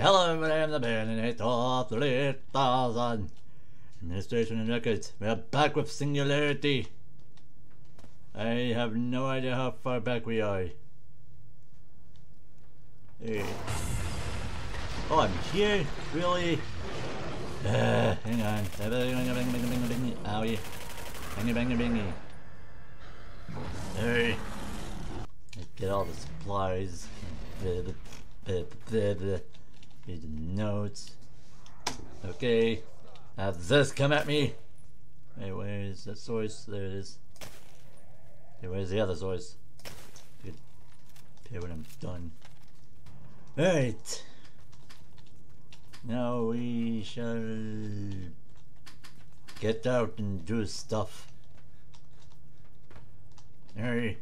Hello, I am the Baronet of the late thousand. Administration and records. We are back with Singularity. I have no idea how far back we are. Hey. Oh, I'm here? Really? Uh, hang on. Owie. Bangy, bangy, bangy. Hey. Let's get all the supplies. Read the notes. Okay. Have this come at me. Hey, where is the source? There it is. Hey, where's the other source? Good. Here when I'm done. Alright. Now we shall get out and do stuff. Hurry.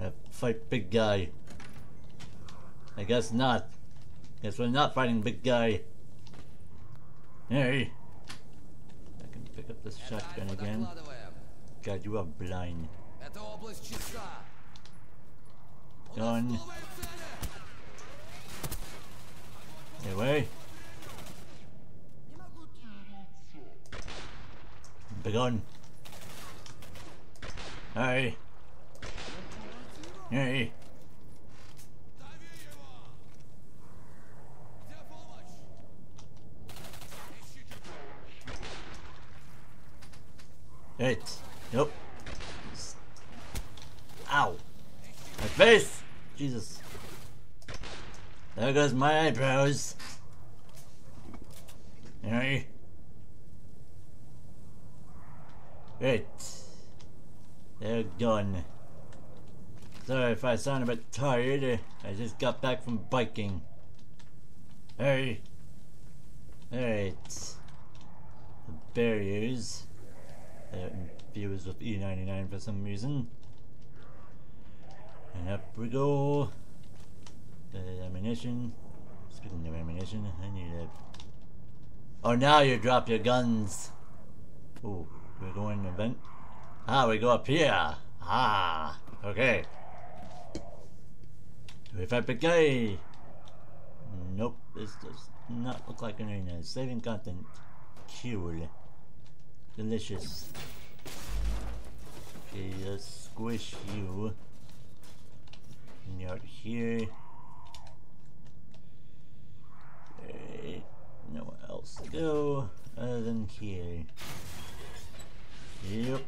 Uh, fight big guy. I guess not. Guess we're not fighting big guy. Hey. I can pick up this shotgun again. God, you are blind. Gun. Anyway. Begun. Hey. Hey. Hey. Nope. Ow. My face! Jesus. There goes my eyebrows. Hey. Right. They're gone. Sorry if I sound a bit tired. I just got back from biking. Hey. Alright. The barriers. They're infused with E99 for some reason. And up we go. The ammunition. Speaking of ammunition, I need a... Oh, now you drop your guns. Oh, we're going to vent. Ah, we go up here. Ah, okay. We fight big guy? Nope, this does not look like an arena. Saving content. Cool. Delicious. Okay, let's squish you. And you're out here. Okay, nowhere else to go other than here. Yep.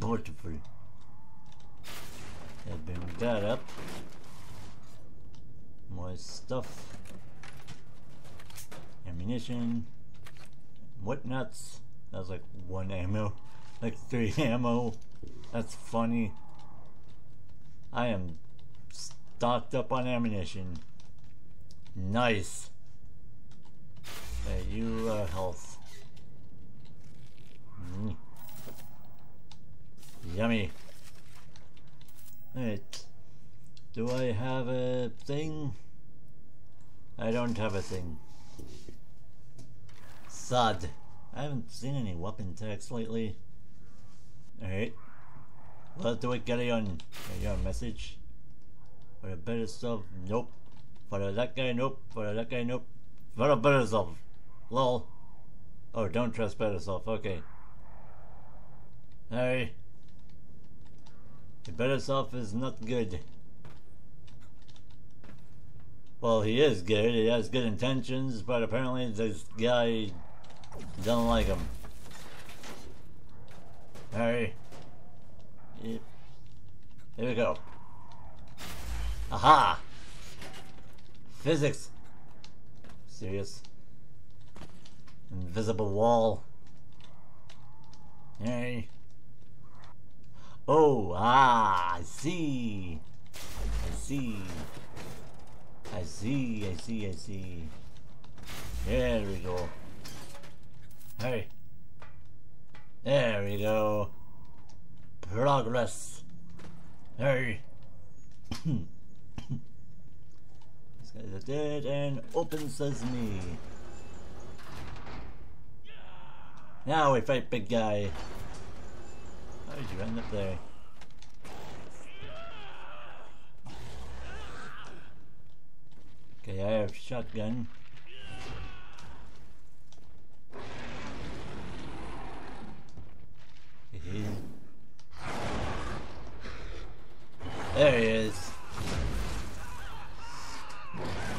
Beautiful. I bring that up. More stuff. Ammunition. Whatnots. That was like one ammo. Like three ammo. That's funny. I am stocked up on ammunition. Nice. Hey, you uh, health. Mm. Yummy. Alright. Do I have a thing? I don't have a thing. Sod. I haven't seen any weapon text lately. Alright. What do I get on? Are you message? For a better self, Nope. For that guy? Nope. For that guy? Nope. For a better self. Lol. Oh, don't trust better self. Okay. Hey. The better self is not good. Well, he is good. He has good intentions, but apparently this guy don't like him. Hey. Here we go. Aha! Physics. Serious. Invisible wall. Hey. Oh, ah, I see. I see. I see, I see, I see. There we go. Hey. There we go. Progress. Hey. this guy's dead and open sesame. Now we fight big guy. How did you end up there? Okay, I have shotgun. There he is.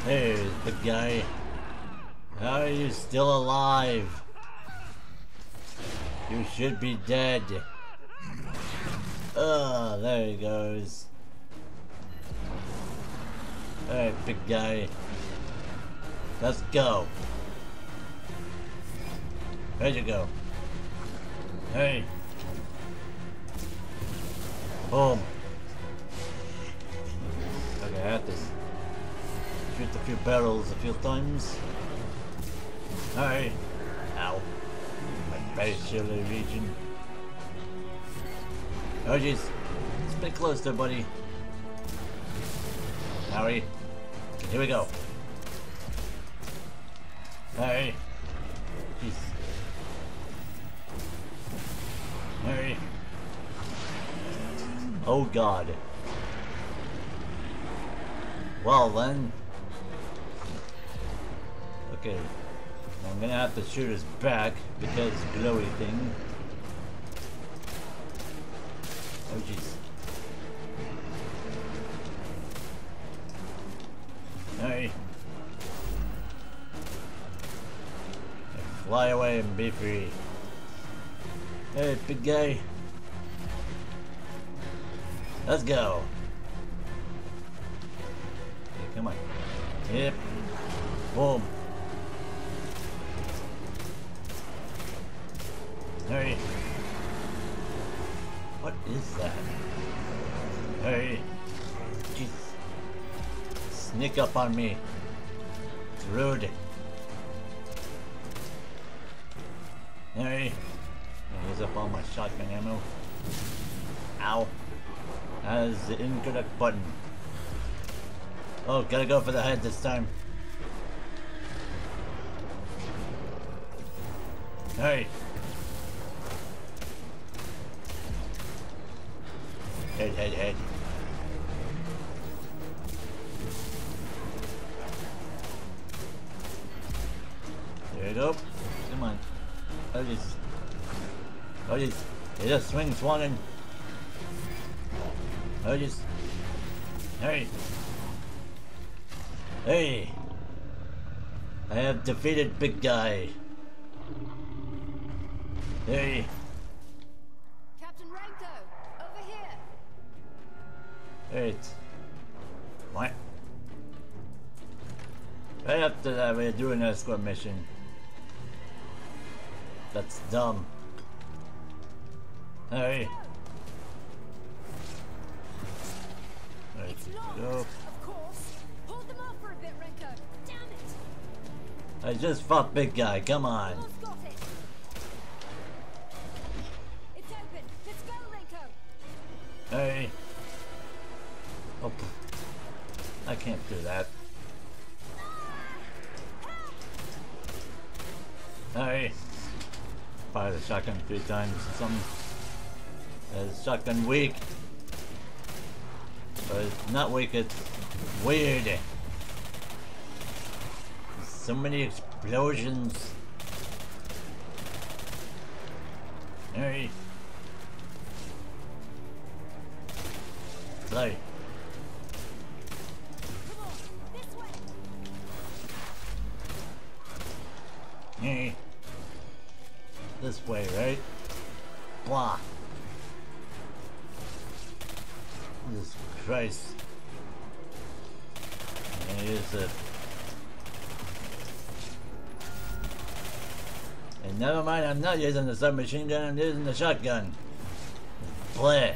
There's the guy. How are you still alive? You should be dead. There he goes. Alright, big guy. Let's go. Where'd you go? Hey. Boom. Okay, I have to shoot a few barrels a few times. Alright. Ow. My facial region. Oh jeez. Bit close there, buddy. Howie. Here we go. Harry. Jeez. Harry. Oh god. Well then. Okay. I'm gonna have to shoot his back because glowy thing. Be free. Hey, big guy. Let's go. Come on. Yep. Boom. Hey. What is that? Hey. Jeez. Sneak up on me. It's rude. Hey. Use up all my shotgun ammo. Ow. That is the incorrect button. Oh, gotta go for the head this time. Hey. Head, head, head. There you go. Oh, just. Oh, just. It just swings one and... Oh, just. Hey. Hey. I have defeated Big Guy. Hey. Captain Renko, over here. Wait. What? Right after that, we're doing a escort mission. That's dumb. Hey. It's locked, go. of course. Hold them off for a bit, Renko. Damn it. I just fought big guy, come on. Almost got it. It's open. Let's go, Renko. Hey. Oh. I can't do that. Ah! Hey. Fire the shotgun three times or something. Uh, shotgun weak. But it's not weak, it's weird. So many explosions. Hey. Sorry. This way, right? Blah. Jesus Christ. Here's it. And never mind, I'm not using the submachine gun, I'm using the shotgun. Bleh.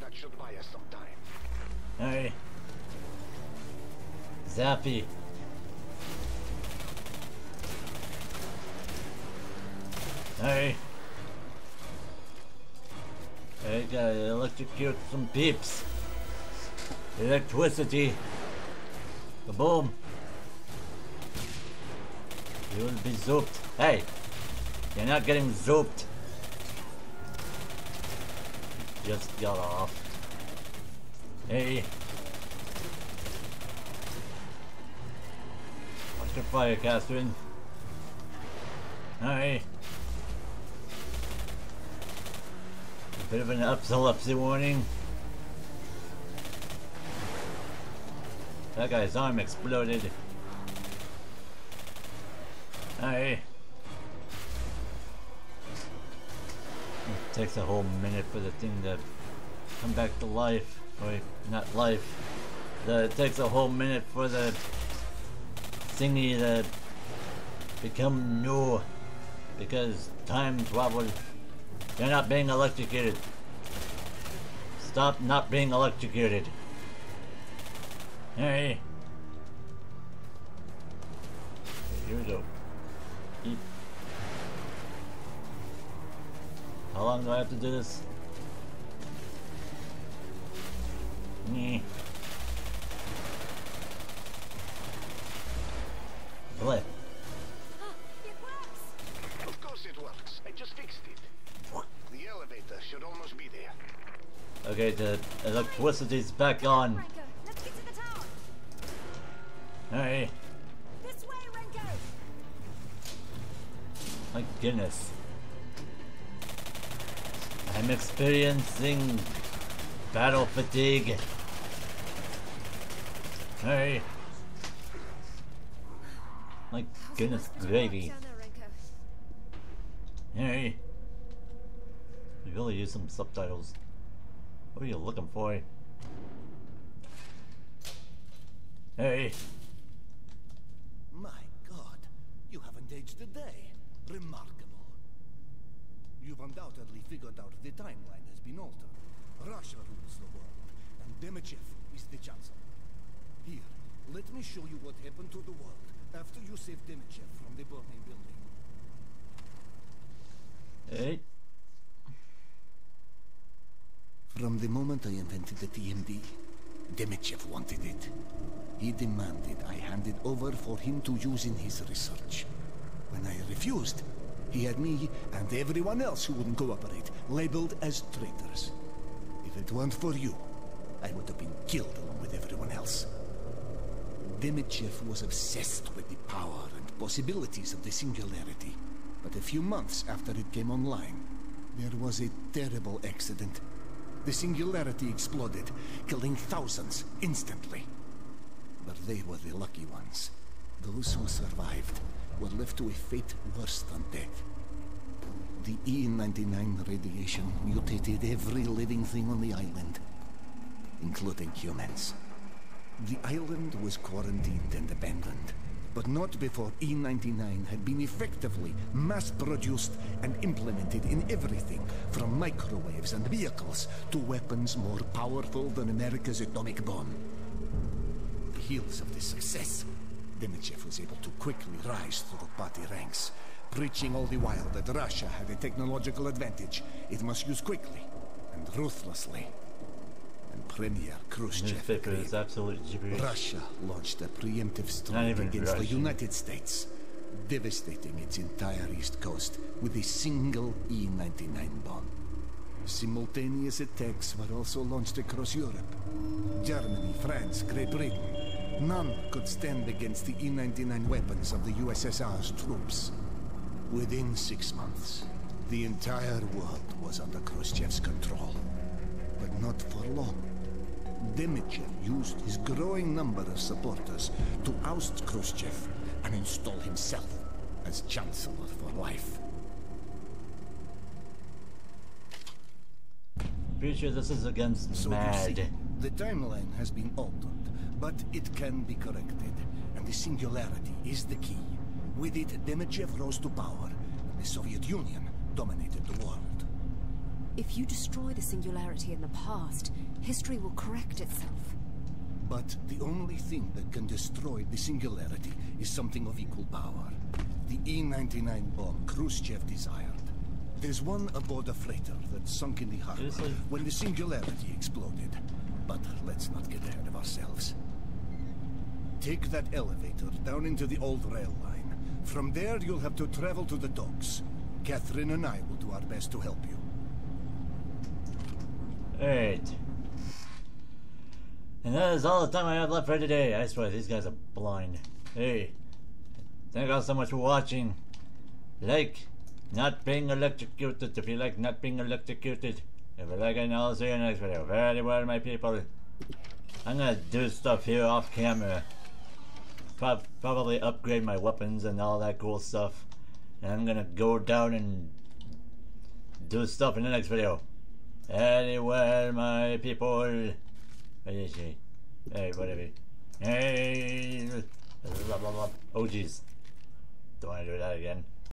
That should buy us some time. Hey. Zappy. Hey. I gotta electrocute some peeps. Electricity. Kaboom. You will be zooped. Hey! You're not getting zooped. Just got off. Hey. Watch your fire, Kathryn. Hey. A bit of an epilepsy warning. That guy's arm exploded. Hey. Takes a whole minute for the thing to come back to life. Or not life. The, it takes a whole minute for the thingy to become new. Because time travel. You're not being electrocuted. Stop not being electrocuted. Hey. Here we go. How long do I have to do this? Meh. Works! Of course it works. I just fixed it. The elevator should almost be there. Okay, the electricity's back on. Experiencing battle fatigue. Hey. My goodness gravy. Hey. You really use some subtitles. What are you looking for? Hey. My God, you haven't aged a day. Remarkable. You've undoubtedly figured out the timeline has been altered. Russia rules the world, and Demichev is the chancellor. Here, let me show you what happened to the world after you saved Demichev from the burning building. Hey. From the moment I invented the TMD, Demichev wanted it. He demanded I hand it over for him to use in his research. When I refused, he had me and everyone else who wouldn't cooperate labeled as traitors. If it weren't for you, I would have been killed along with everyone else. Demichev was obsessed with the power and possibilities of the Singularity. But a few months after it came online, there was a terrible accident. The Singularity exploded, killing thousands instantly. But they were the lucky ones. Those who survived were left to a fate worse than death. The E-99 radiation mutated every living thing on the island, including humans. The island was quarantined and abandoned, but not before E-99 had been effectively mass-produced and implemented in everything from microwaves and vehicles to weapons more powerful than America's atomic bomb. The heels of this success, Demichev was able to quickly rise through the party ranks, preaching all the while that Russia had a technological advantage it must use quickly and ruthlessly. And Premier Khrushchev agreed. Russia launched a preemptive strike against the United States, devastating its entire east coast with a single E-99 bomb. Simultaneous attacks were also launched across Europe. Germany, France, Great Britain. None could stand against the E-99 weapons of the USSR's troops. Within six months, the entire world was under Khrushchev's control. But not for long. Demichev used his growing number of supporters to oust Khrushchev and install himself as chancellor for life. Pretty sure this is against So Mad. See, the timeline has been altered, but it can be corrected, and the singularity is the key. With it, Demichev rose to power, and the Soviet Union dominated the world. If you destroy the singularity in the past, history will correct itself. But the only thing that can destroy the singularity is something of equal power. The E-99 bomb Khrushchev desired. There's one aboard a freighter that sunk in the harbor when the singularity exploded. But let's not get ahead of ourselves. Take that elevator down into the old rail line. From there, you'll have to travel to the docks. Kathryn and I will do our best to help you. Alright. And that is all the time I have left for today. I swear, these guys are blind. Hey, thank you all so much for watching. Like not being electrocuted if you like not being electrocuted. If you like I'll see you in the next video. Very well, my people. I'm gonna do stuff here off camera. Prob- probably upgrade my weapons and all that cool stuff. And I'm gonna go down and do stuff in the next video. Very well, my people. What is she? Hey, whatever. Hey. Oh, jeez. Don't want to do that again.